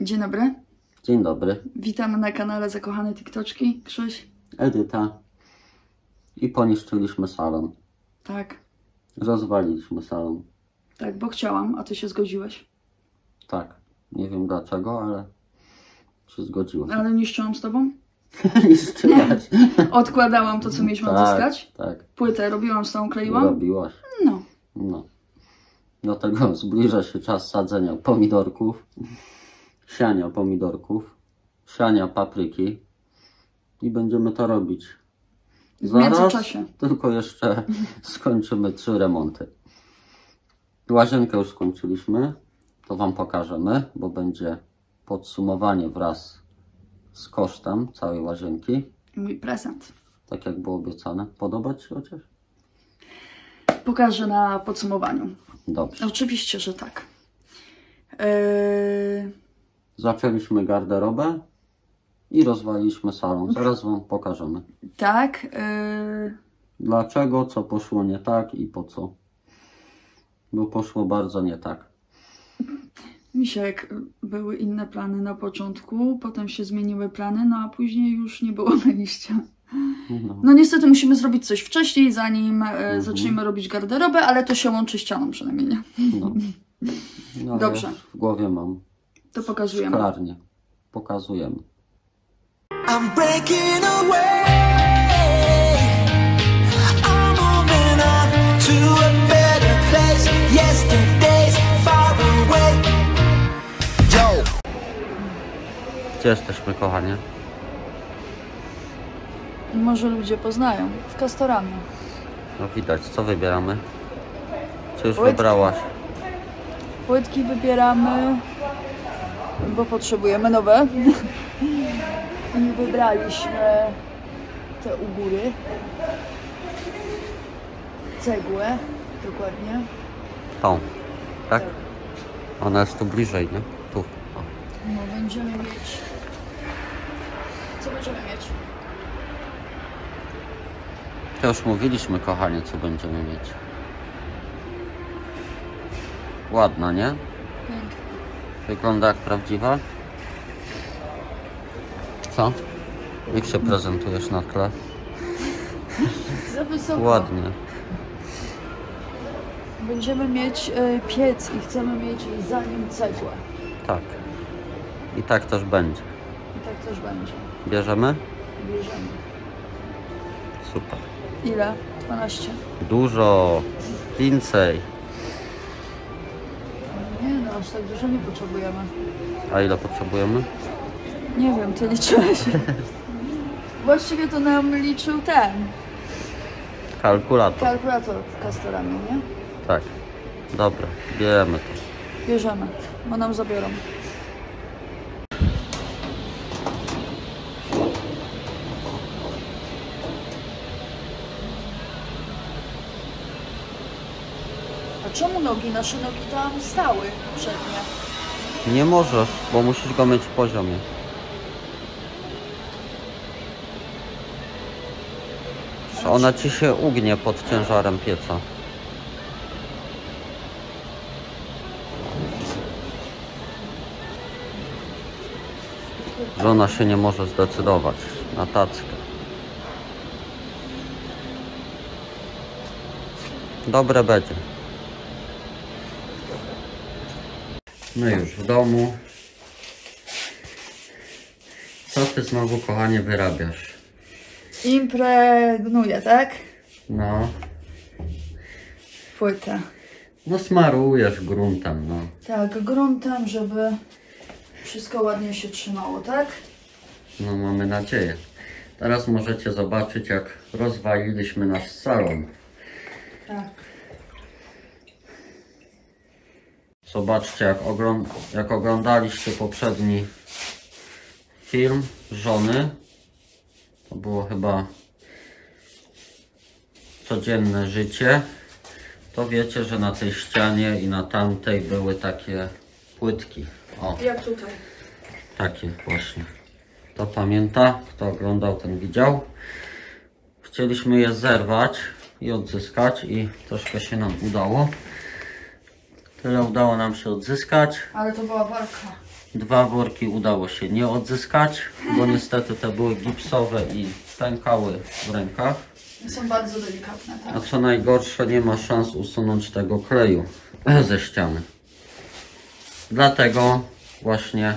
Dzień dobry. Dzień dobry, Witamy na kanale Zakochane TikToczki. Krzyś? Edyta. I poniszczyliśmy salon. Tak, Rozwaliliśmy salon. tak, bo chciałam, a ty się zgodziłeś. Tak. Nie wiem dlaczego, ale się zgodziłem. Ale niszczyłam z tobą? Niszczyłaś. Odkładałam to, co mieliśmy tak, odzyskać. tak. Płytę robiłam z tą, kleiłam. Robiłaś. No. No. Dlatego zbliża się czas sadzenia pomidorków, siania pomidorków, siania papryki i będziemy to robić. Międzyczasie. tylko jeszcze skończymy trzy remonty. Łazienkę już skończyliśmy, to Wam pokażemy, bo będzie podsumowanie wraz z kosztem całej łazienki, Mój prezent. tak jak było obiecane. Podoba Ci się chociaż? Pokażę na podsumowaniu. Dobrze. Oczywiście, że tak. Eee, Zaczęliśmy garderobę i rozwaliliśmy salon. Zaraz Wam pokażemy. tak. Eee, Dlaczego, co poszło nie tak i po co. Bo poszło bardzo nie tak. Misiek, były inne plany na początku, potem się zmieniły plany, no a później już nie było wyjścia. No. No niestety musimy zrobić coś wcześniej, zanim e, zaczniemy robić garderobę, ale to się łączy ścianą przynajmniej, nie? No. No, Dobrze. ja w głowie mam To pokazujemy. szklarnię. Pokazujemy. I'm breaking away. I'm moving on to a better place. Yesterday's far away. Yo. Gdzie jesteśmy, kochanie? Może ludzie poznają. W Kastorami. No widać, co wybieramy? Czy już Płytki. wybrałaś? Płytki wybieramy, bo potrzebujemy nowe. I wybraliśmy te u góry. Cegłę, dokładnie. Tą. Tak? Ona jest tu bliżej, nie? Tu. O. No, będziemy mieć. Co będziemy mieć? To już mówiliśmy, kochanie, co będziemy mieć. Ładna, nie? Pięknie. Wygląda jak prawdziwa. Co? Jak się prezentujesz na tle? Za wysoko. Ładnie. Będziemy mieć e, piec i chcemy mieć za nim cegłę. Tak. I tak też będzie. I tak też będzie. Bierzemy? Bierzemy. Super. Ile? 12. Dużo. Więcej. Aż tak dużo nie potrzebujemy. A ile potrzebujemy? Nie wiem, ty liczyłeś. Właściwie to nam liczył ten Kalkulator. kalkulator w Castorami, nie? Tak. Dobra, bierzemy to. Bierzemy, bo nam zabiorą. Czemu nogi? Nasze nogi tam stały przednie. Nie możesz, bo musisz go mieć w poziomie. Ona ci się ugnie pod ciężarem pieca. Że ona się nie może zdecydować na tackę. Dobre będzie. No już w domu. Co ty znowu, kochanie, wyrabiasz? Impregnuję, tak? No, Płytę. no smarujesz gruntem, no. Tak, gruntem, żeby wszystko ładnie się trzymało, tak? No mamy nadzieję. Teraz możecie zobaczyć, jak rozwaliliśmy nasz salon. Tak. Zobaczcie, jak, ogląd jak oglądaliście poprzedni film żony. To było chyba codzienne życie. To wiecie, że na tej ścianie i na tamtej były takie płytki. O, Jak tutaj? takie właśnie. Kto pamięta, kto oglądał, ten widział. Chcieliśmy je zerwać i odzyskać i troszkę się nam udało. Tyle udało nam się odzyskać. Ale to była walka. Dwa worki udało się nie odzyskać, bo niestety te były gipsowe i pękały w rękach. Są bardzo delikatne, A tak. co najgorsze, nie ma szans usunąć tego kleju ze ściany. Dlatego właśnie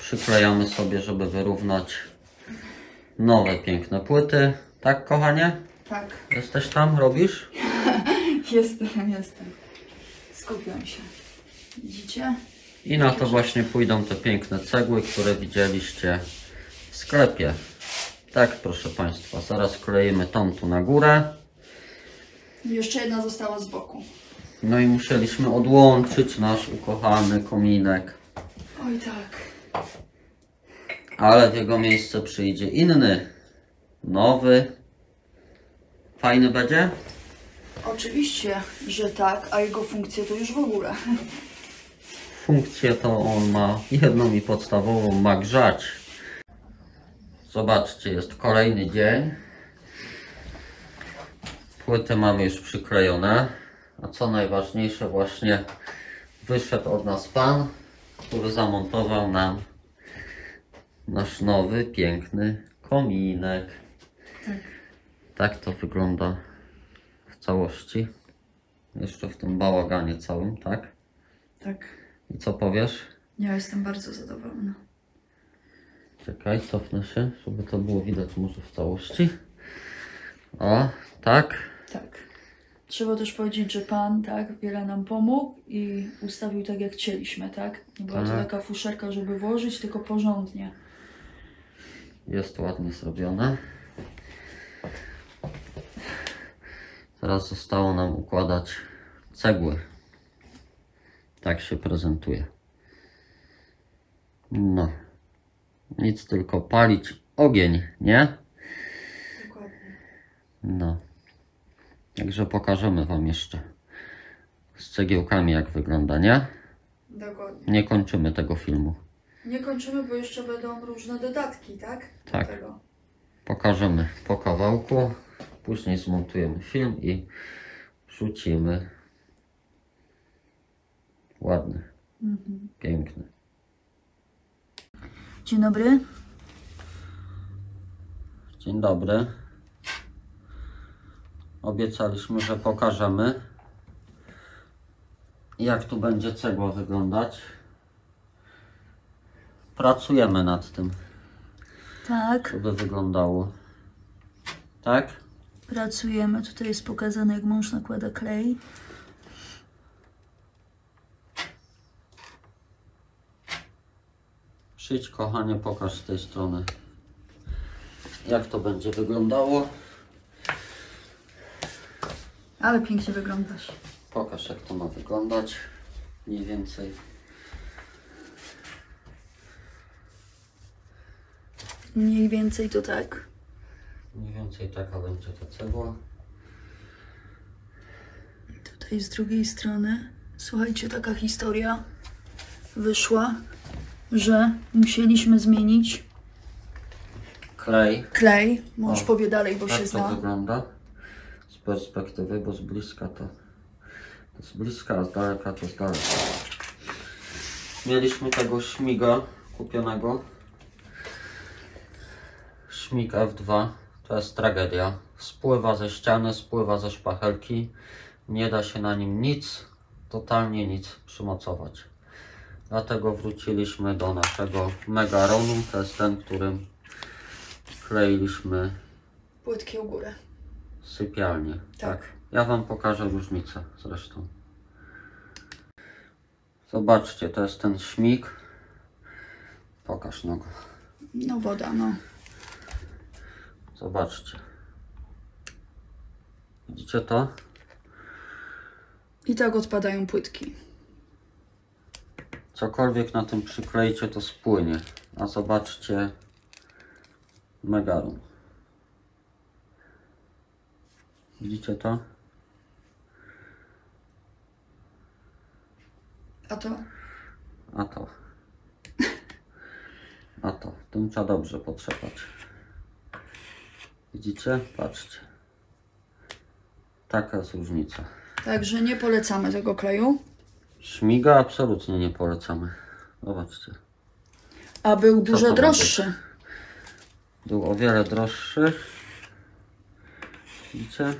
przyklejamy sobie, żeby wyrównać nowe piękne płyty. Tak, kochanie? Tak. Jesteś tam? Robisz? Jestem, jestem. Skupiam się. Widzicie? I na to właśnie pójdą te piękne cegły, które widzieliście w sklepie. Tak, proszę Państwa, zaraz kleimy tą tu na górę. I Jeszcze jedna została z boku. No i musieliśmy odłączyć nasz ukochany kominek. Oj tak. Ale w jego miejsce przyjdzie inny, nowy. Fajny będzie? Oczywiście, że tak, a jego funkcje to już w ogóle. Funkcję to on ma jedną i podstawową, ma grzać. Zobaczcie, jest kolejny dzień. Płyty mamy już przyklejone. A co najważniejsze, właśnie wyszedł od nas pan, który zamontował nam nasz nowy, piękny kominek. Tak to wygląda całości. Jeszcze w tym bałaganie całym, tak? Tak. I co powiesz? Ja jestem bardzo zadowolona. Czekaj, cofnę się, żeby to było widać może w całości. O, tak. Tak. Trzeba też powiedzieć, że Pan tak wiele nam pomógł i ustawił tak jak chcieliśmy, tak? Nie była to Tak. taka fuszerka, żeby włożyć, tylko porządnie. Jest ładnie zrobione. Teraz zostało nam układać cegły. Tak się prezentuje. No. Nic tylko palić ogień, nie? Dokładnie. No. Także pokażemy Wam jeszcze z cegiełkami jak wygląda, nie? Dokładnie. Nie kończymy tego filmu. Nie kończymy, bo jeszcze będą różne dodatki, tak? Do Tak. Tego. Pokażemy po kawałku, później zmontujemy film i wrzucimy. Ładny, Mhm. piękny. Dzień dobry. Dzień dobry. Obiecaliśmy, że pokażemy jak tu będzie cegła wyglądać. Pracujemy nad tym, Tak, żeby wyglądało. Tak? Pracujemy. Tutaj jest pokazane, jak mąż nakłada klej. Przyjdź kochanie, pokaż z tej strony jak to będzie wyglądało. Ale pięknie wyglądasz. Pokaż jak to ma wyglądać mniej więcej. Mniej więcej to tak. Mniej więcej taka będzie ta cegła. Tutaj z drugiej strony, słuchajcie, taka historia wyszła, że musieliśmy zmienić Klej. klej. Mąż O, powie dalej, bo się Tak to zna. wygląda z perspektywy, bo z bliska to, to z bliska, a z daleka to z daleka. Mieliśmy tego śmiga kupionego. Śmig F2 to jest tragedia. Spływa ze ściany, spływa ze szpachelki. Nie da się na nim nic, totalnie nic przymocować. Dlatego wróciliśmy do naszego Megaronu. To jest ten, którym kleiliśmy Płytki u góry. sypialnię. Tak. Ja Wam pokażę różnicę zresztą. Zobaczcie, to jest ten śmig. Pokaż nogę. No woda, no. Zobaczcie. Widzicie to? I tak odpadają płytki. Cokolwiek na tym przykleicie, to spłynie. A zobaczcie Megarum. Widzicie to? A to? A to. A to. Tym trzeba dobrze potrzepać. Widzicie? Patrzcie. Taka jest różnica. Także nie polecamy tego kleju. Śmiga absolutnie nie polecamy. Zobaczcie. A był Co dużo to droższy. Był o wiele droższy. Widzicie?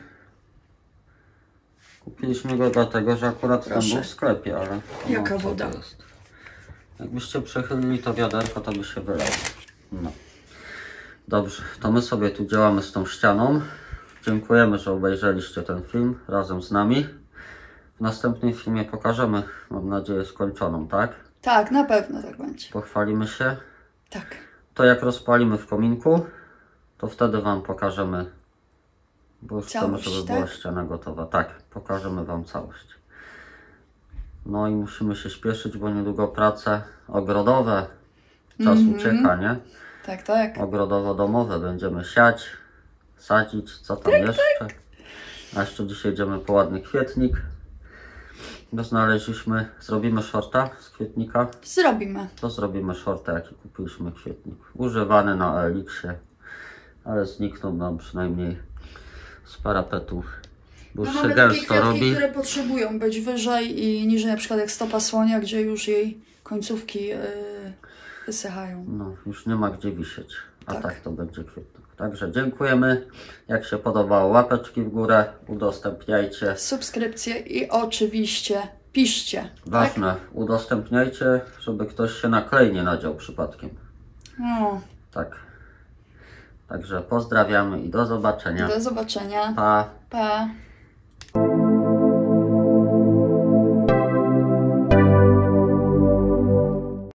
Kupiliśmy go dlatego, że akurat tam był w sklepie, ale... Jaka to woda? Jakbyście przechylili to wiaderko, to by się wylało. No. Dobrze, to my sobie tu działamy z tą ścianą. Dziękujemy, że obejrzeliście ten film razem z nami. W następnym filmie pokażemy, mam nadzieję, skończoną, tak? Tak, na pewno tak będzie. Pochwalimy się. Tak. To jak rozpalimy w kominku, to wtedy Wam pokażemy, bo już chcemy, Całość, żeby tak? była ściana gotowa. Tak, pokażemy Wam całość. No i musimy się śpieszyć, bo niedługo prace ogrodowe, czas Mhm. ucieka, nie? Tak, tak. Ogrodowo-domowe będziemy siać, sadzić, co Tak, tam jeszcze. A jeszcze dzisiaj idziemy po ładny kwietnik. Bo znaleźliśmy, zrobimy shorta z kwietnika. Zrobimy. To zrobimy shorta, jaki kupiliśmy kwietnik. Używany na Elixie, ale zniknął nam przynajmniej z parapetu. Bo No się mamy takie kwiatki, robi. które potrzebują być wyżej i niżej, na przykład jak stopa słonia, gdzie już jej końcówki yy, wysychają. No, już nie ma gdzie wisieć. A Tak. tak, to będzie kwietnik. Także dziękujemy. Jak się podobało, łapeczki w górę, udostępniajcie. Subskrypcje i oczywiście piszcie. Tak? Ważne, udostępniajcie, żeby ktoś się na klej nie nadział przypadkiem. No, Tak. Także pozdrawiamy i do zobaczenia. do zobaczenia. Pa. Pa.